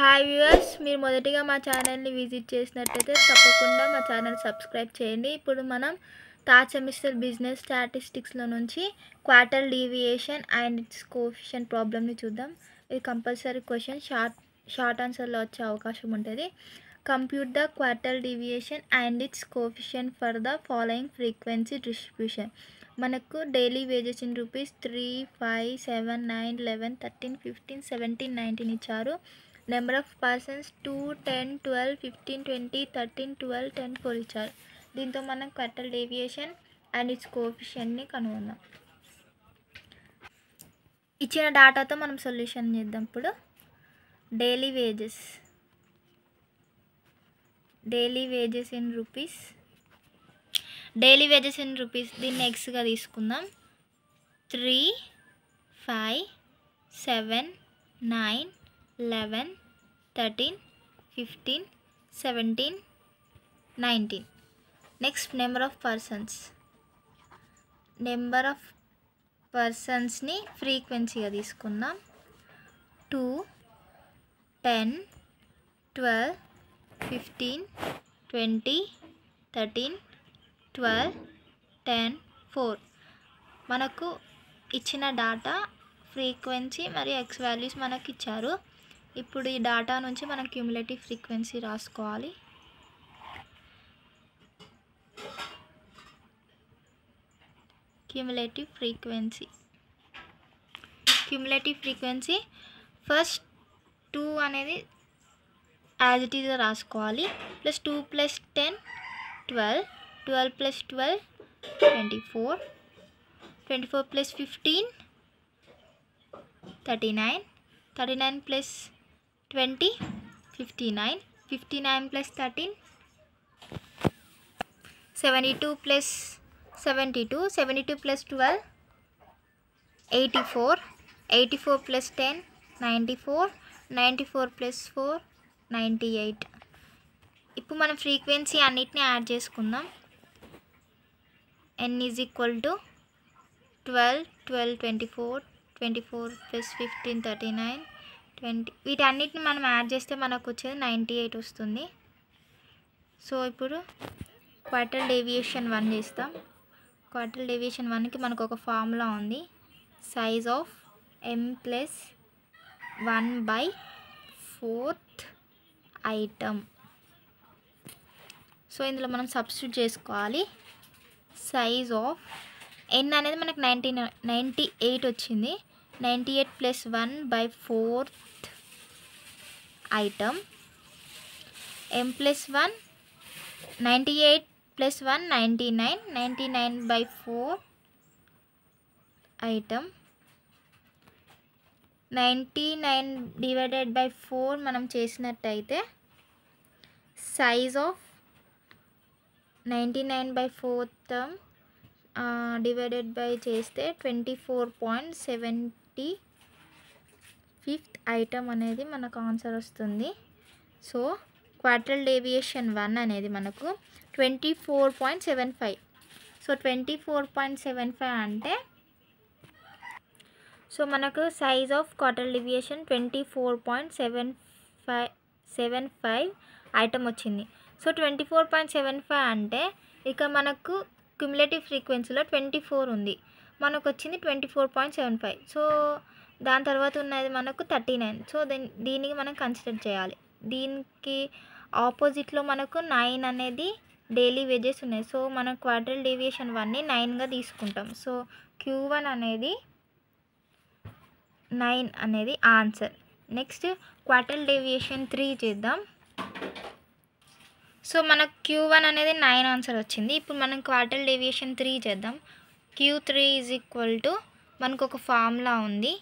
Hi viewers మీరు మొదటిగా మా ఛానల్ని విజిట్ చేసినట్టయితే తప్పకుండా మా ఛానల్ సబ్స్క్రైబ్ చేయండి. ఇప్పుడు మనం థర్డ్ సెమిస్టర్ బిజినెస్ స్టాటిస్టిక్స్లో నుంచి quarter deviation and its coefficient ప్రాబ్లమ్ని చూద్దాం. ఇది కంపల్సరీ క్వశ్చన్. షార్ట్ షార్ట్ ఆన్సర్లో వచ్చే అవకాశం ఉంటుంది. Compute the quarter deviation and its coefficient for the following frequency distribution. మనకు daily wages in rupees three five seven nine eleven thirteen fifteen seventeen nineteen ఇచ్చారు. Number of persons two ten twelve fifteen twenty thirteen twelve ten four ఇచ్చారు. దీంతో మనం quartile deviation and its కోఫిషియన్ని కనుగొందాం. ఇచ్చిన డేటాతో మనం సొల్యూషన్ చేద్దాం ఇప్పుడు. Daily wages. Daily wages in rupees. Daily wages in rupees దీన్ని ఎక్స్గా తీసుకుందాం. Three five seven nine eleven thirteen fifteen seventeen nineteen. Next number of persons. Number of పర్సన్స్ని ఫ్రీక్వెన్సీగా తీసుకుందాం. Two ten twelve fifteen twenty thirteen twelve ten four. మనకు ఇచ్చిన data frequency మరియు X values మనకి ఇచ్చారు ఇప్పుడు ఈ డాటా నుంచి మనం క్యూములేటివ్ ఫ్రీక్వెన్సీ రాసుకోవాలి. Cumulative frequency cumulative frequency first two అనేది యాజ్ ఇట్ ఈజ్గా రాసుకోవాలి. Plus two plus ten twelve twelve plus twelve twenty four twenty four plus fifteen thirty nine thirty nine plus twenty fifty nine fifty nine plus thirteen seventy two plus seventy two seventy two plus twelve eighty four eighty four plus ten ninety four ninety four plus four ninety eight. ఇప్పుడు మనం frequency అన్నిటిని add చేసుకుందాం. N is equal to twelve twelve twenty four twenty four plus fifteen thirty nine twenty వీటన్నిటిని మనం add చేస్తే మనకు వచ్చేది ninety eight వస్తుంది. సో ఇప్పుడు క్వార్టర్ డేవియేషన్ వన్ చేస్తాం. క్వార్టర్ డేవియేషన్ వన్కి మనకు ఒక ఫార్ములా ఉంది. Size of M plus one by fourth item so ఇందులో మనం సబ్స్టిట్యూట్ చేసుకోవాలి. సైజ్ ఆఫ్ ఎన్ అనేది మనకు నైంటీ నైంటీ ఎయిట్ వచ్చింది. Ninety eight plus one by fourth item. M plus one ninety eight plus one ninety nine ninety nine by four item. Ninety nine divided by four మనం చేసినట్టయితే size of ninety nine by fourth divided by చేస్తే twenty four point seven seventy fifth item అనేది మనకు answer వస్తుంది. So క్వార్టల్ deviation one అనేది మనకు twenty four point seven five. So twenty four point seven five అంటే so మనకు size of quarter deviation twenty four point seven five seven five item వచ్చింది. So twenty four point seven five అంటే ఇక మనకు cumulative ఫ్రీక్వెన్సీలో twenty four ఉంది. మనకు వచ్చింది twenty four point seven five. So దాని తర్వాత ఉన్నది మనకు థర్టీ నైన్. సో దీని దీనికి మనం కన్సిడర్ చేయాలి. దీనికి ఆపోజిట్లో మనకు నైన్ అనేది డైలీ వేజెస్ ఉన్నాయి. సో మనం క్వార్టర్ డేవియేషన్ వన్ని నైన్గా తీసుకుంటాం. సో క్యూ వన్ అనేది నైన్ అనేది answer. Next quarter deviation three చేద్దాం. సో మనకు క్యూ వన్ అనేది నైన్ ఆన్సర్ వచ్చింది. ఇప్పుడు మనం క్వార్టర్ డేవియేషన్ త్రీ చేద్దాం. Q three is equal to మనకు ఒక ఫార్ములా ఉంది.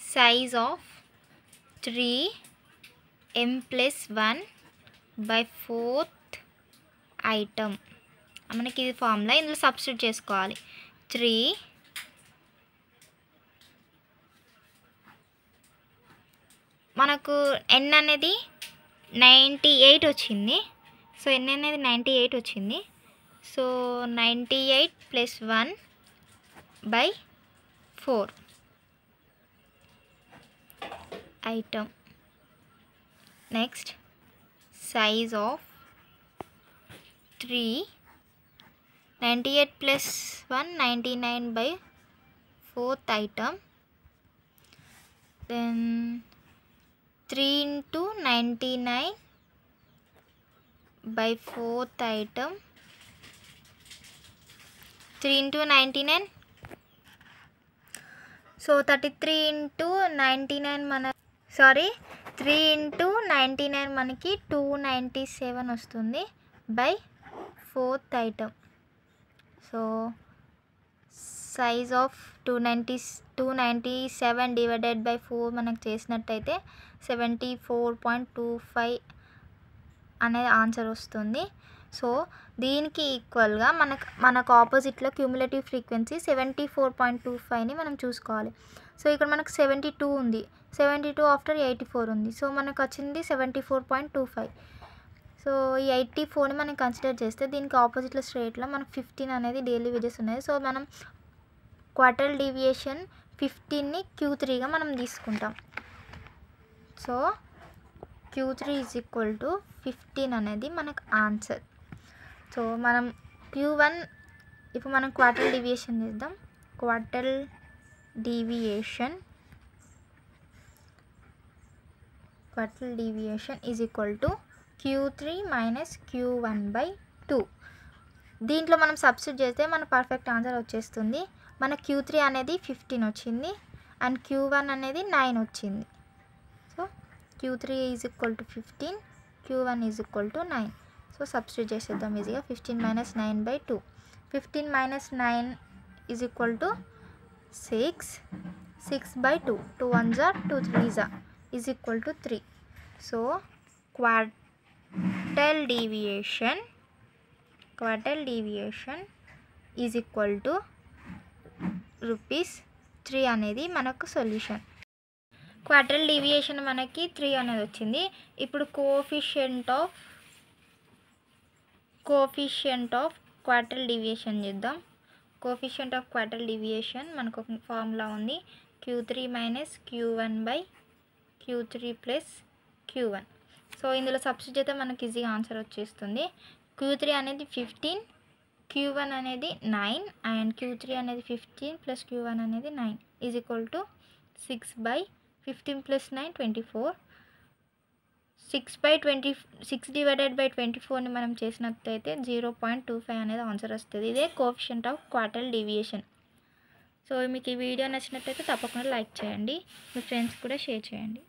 Size of three M plus one by fourth item మనకి ఇది ఫార్ములా ఇందులో సబ్స్టిట్యూట్ చేసుకోవాలి. త్రీ మనకు ఎన్ అనేది నైంటీ ఎయిట్ వచ్చింది. సో ఎన్ అనేది నైంటీ ఎయిట్ వచ్చింది. So ninety eight plus one by 4 item. Next. Size of 3 98 plus 1 99 by fourth item. Then 3 into 99 by fourth item. 3 into 99 so thirty three into ninety nine మన sorry three into ninety nine మనకి two ninety seven వస్తుంది by fourth item so size of two ninety two ninety seven divided by four మనకు చేసినట్టయితే seventy four point two five అనేది answer వస్తుంది. So దీనికి ఈక్వల్గా మనకు మనకు ఆపోజిట్లో cumulative frequency seventy four point two ఫైవ్ని మనం చూసుకోవాలి. సో ఇక్కడ మనకు సెవెంటీ టూ ఉంది. Seventy two after eighty four ఉంది. సో మనకు వచ్చింది seventy four point two five. So ఈ ఎయిటీ ఫోర్ని మనం కన్సిడర్ చేస్తే దీనికి ఆపోజిట్లో స్ట్రేట్లో మనకు ఫిఫ్టీన్ అనేది డైలీ వేజెస్ ఉన్నాయి. సో మనం క్వార్టర్ డీవియేషన్ ఫిఫ్టీన్ని క్యూ త్రీగా మనం తీసుకుంటాం. So Q three is equal to fifteen అనేది మనకు ఆన్సర్. సో మనం క్యూ వన్ ఇప్పుడు మనం క్వార్టర్ డీవియేషన్ చేద్దాం. Quarter deviation. Quarter deviation is equal to Q three minus Q one by two దీంట్లో మనం సబ్స్టిట్యూట్ చేస్తే మన పర్ఫెక్ట్ ఆన్సర్ వచ్చేస్తుంది. మన క్యూ త్రీ అనేది ఫిఫ్టీన్ వచ్చింది. అండ్ క్యూ వన్ అనేది నైన్ వచ్చింది. So Q three is equal to fifteen Q one is equal to nine substitute చేసేద్దాం ఈజీగా fifteen minus nine by two fifteen minus nine is equal to six six by two two one జా two three జా is equal to three so quartile deviation quartile deviation is equal to rupees three అనేది మనకు solution quartile deviation మనకి three అనేది వచ్చింది. ఇప్పుడు coefficient of coefficient of quartile deviation చేద్దాం. Coefficient of quartile deviation మనకు ఒక ఫార్ములా ఉంది. Q three minus Q one by Q three plus Q one. So ఇందులో సబ్స్టిట్యూట్ అయితే మనకి ఈజీగా ఆన్సర్ వచ్చేస్తుంది. క్యూ త్రీ అనేది ఫిఫ్టీన్ క్యూ వన్ అనేది నైన్ అండ్ క్యూ త్రీ అనేది ఫిఫ్టీన్ ప్లస్ క్యూ వన్ అనేది nine is equal to six by fifteen plus nine twenty four. Six by twenty six divided by twenty ఫోర్ని మనం చేసినట్టయితే zero point two five అనేది answer వస్తుంది. ఇదే coefficient of quartile deviation. So మీకు ఈ video నచ్చినట్టయితే తప్పకుండా లైక్ చేయండి. మీ ఫ్రెండ్స్ కూడా షేర్ చేయండి.